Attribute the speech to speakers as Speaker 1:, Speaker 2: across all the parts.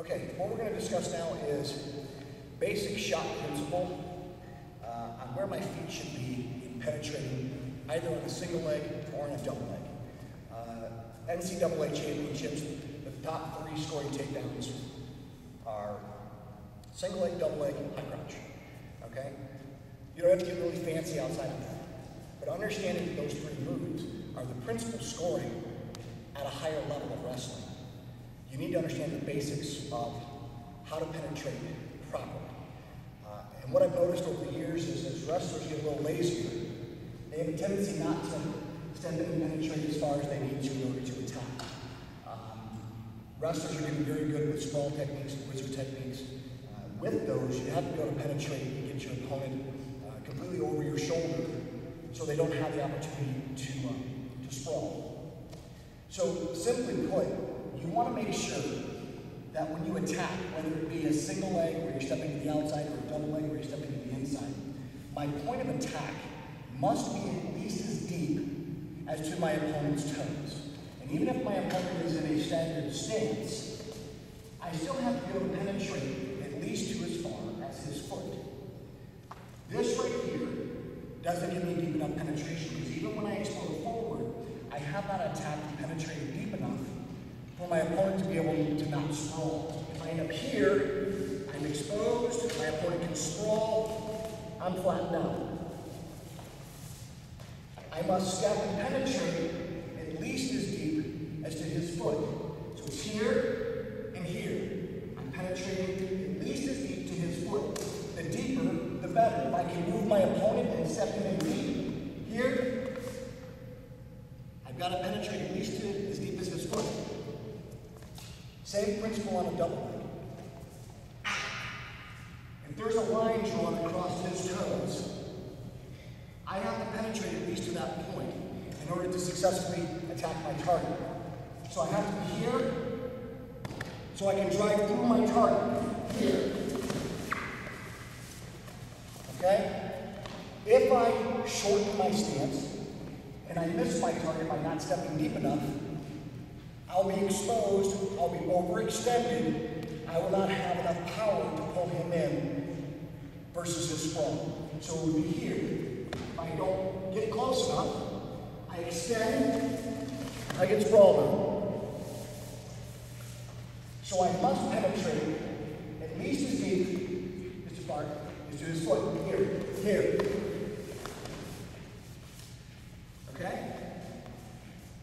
Speaker 1: Okay, what we're going to discuss now is basic shot principle uh, on where my feet should be in penetrating either on a single leg or on a double leg. Uh, NCAA championships, the top three scoring takedowns are single leg, double leg, high crotch. Okay? You don't have to get really fancy outside of that. But understanding that those three moves are the principal scoring at a higher level of wrestling. You need to understand the basics of how to penetrate properly. Uh, and what I've noticed over the years is as wrestlers get a little lazier, they have a tendency not to step in and penetrate as far as they need to in order to attack. Um, wrestlers are getting very good with sprawl techniques and whizzer techniques. Uh, with those, you have to be able to penetrate and get your opponent uh, completely over your shoulder so they don't have the opportunity to, uh, to sprawl. So simply put, you want to make sure that when you attack, whether it be a single leg where you're stepping to the outside or a double leg where you're stepping to the inside, my point of attack must be at least as deep as to my opponent's toes. And even if my opponent is in a standard stance, I still have to be able to penetrate at least to as far as his foot. This right here doesn't give me deep enough penetration because even when I explode forward, I have not attacked penetrated deep enough for my opponent to be able to not sprawl. If I end up here, I'm exposed, my opponent can sprawl, I'm flattened out. I must step and penetrate at least as deep as to his foot. So it's here and here. I'm penetrating at least as deep to his foot. The deeper, the better. If I can move my opponent and step him in deep here, I've got to penetrate at least to as deep as his foot. Same principle on a double leg. If there's a line drawn across his toes, I have to penetrate at least to that point in order to successfully attack my target. So I have to be here, so I can drive through my target here. Okay? If I shorten my stance and I miss my target by not stepping deep enough, I'll be exposed, I'll be overextended, I will not have enough power to pull him in versus his sprawl. So it would be here. If I don't get close enough, I extend, I get sprawled So I must penetrate at least as deep, Mr. Clark, as to his foot. Here, here. Okay?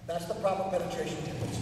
Speaker 1: That's the proper penetration difference.